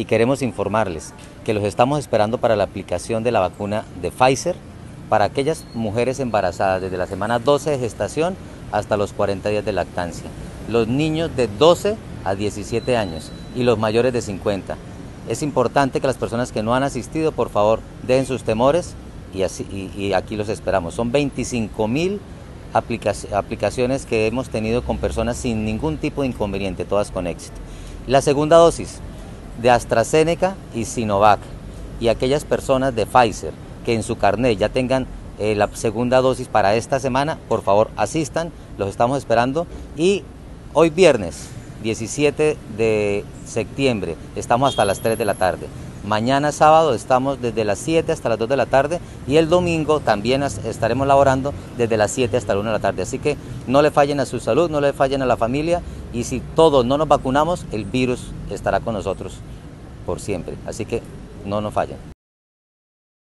y queremos informarles que los estamos esperando para la aplicación de la vacuna de Pfizer para aquellas mujeres embarazadas desde la semana 12 de gestación hasta los 40 días de lactancia, los niños de 12 a 17 años y los mayores de 50. Es importante que las personas que no han asistido, por favor, den sus temores y, y, aquí los esperamos. Son 25 mil aplicaciones que hemos tenido con personas sin ningún tipo de inconveniente, todas con éxito. La segunda dosis de AstraZeneca y Sinovac y aquellas personas de Pfizer que en su carnet ya tengan eh, la segunda dosis para esta semana, por favor asistan, los estamos esperando y hoy viernes 17 de septiembre estamos hasta las 3 de la tarde. Mañana sábado estamos desde las 7 hasta las 2 de la tarde y el domingo también estaremos laborando desde las 7 hasta la 1 de la tarde. Así que no le fallen a su salud, no le fallen a la familia y si todos no nos vacunamos, el virus estará con nosotros por siempre. Así que no nos fallen.